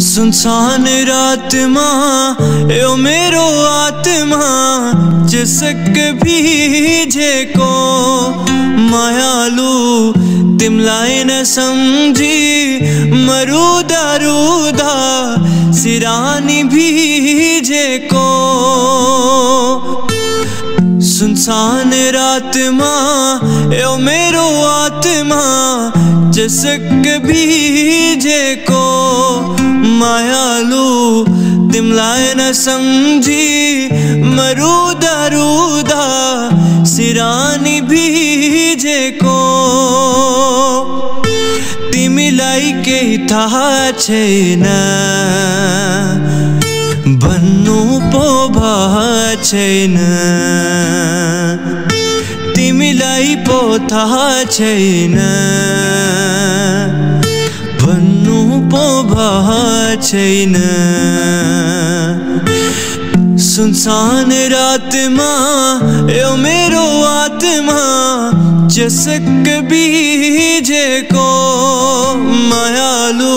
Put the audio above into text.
सुनसान रात माँ यो मेरो आत्मा, जसक भीजे को मायालू तिमलाई न सम्झी मरुदा रुदा सिरानी भीजे को। सुनसान रात माँ यो मेरो आत्मा, जसक भीजे को मायालु तिमलाई न सम्झी मरुदा रुदा सिरानी को। तिमीलाई केही थाहा छैन भन्नु पो छैन। तिमीलाई पो थाहा छैन। पो छैन सुनसान रातमा यो मेरो आत्मा जसक बीजे को मायालू।